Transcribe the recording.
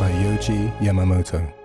by Yoji Yamamoto.